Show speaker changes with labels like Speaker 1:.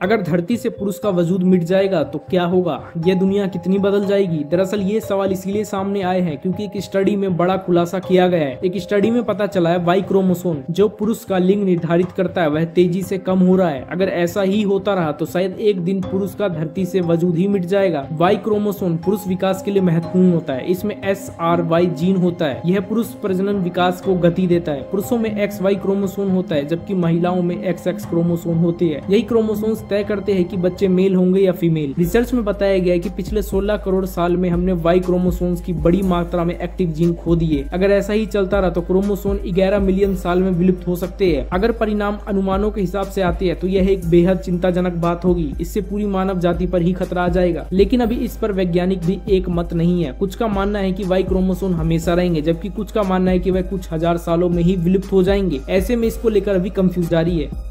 Speaker 1: अगर धरती से पुरुष का वजूद मिट जाएगा तो क्या होगा? यह दुनिया कितनी बदल जाएगी? दरअसल ये सवाल इसीलिए सामने आए हैं क्योंकि एक स्टडी में बड़ा खुलासा किया गया है। एक स्टडी में पता चला है वाई क्रोमोसोम जो पुरुष का लिंग निर्धारित करता है, वह तेज़ी से कम हो रहा है। अगर ऐसा ही होता रहा तो शायद एक दिन पुरुष का धरती से वजूद ही मिट जाएगा। वाई क्रोमोसोम पुरुष विकास के लिए महत्वपूर्ण होता है। इसमें एस आर वाई जीन होता है। यह पुरुष प्रजनन विकास को गति देता है। पुरुषों में एक्स वाई क्रोमोसोम होता है, जबकि महिलाओं में एक्स एक्स क्रोमोसोम होती है। यही क्रोमोसोम तय करते हैं कि बच्चे मेल होंगे या फीमेल। रिसर्च में बताया गया है कि पिछले 16 करोड़ साल में हमने वाई क्रोमोसोम्स की बड़ी मात्रा में एक्टिव जीन खो दिए अगर ऐसा ही चलता रहा तो क्रोमोसोम 11 मिलियन साल में विलुप्त हो सकते हैं। अगर परिणाम अनुमानों के हिसाब से आते हैं तो यह एक बेहद चिंताजनक बात होगी। इससे पूरी मानव जाति पर ही खतरा आ जाएगा। लेकिन अभी इस पर वैज्ञानिक भी एक मत नहीं है। कुछ का मानना है की वाई क्रोमोसोम हमेशा रहेंगे, जबकि कुछ का मानना है की वह कुछ हज़ार सालों में ही विलुप्त हो जाएँगे। ऐसे में इसको लेकर अभी कंफ्यूज जारी है।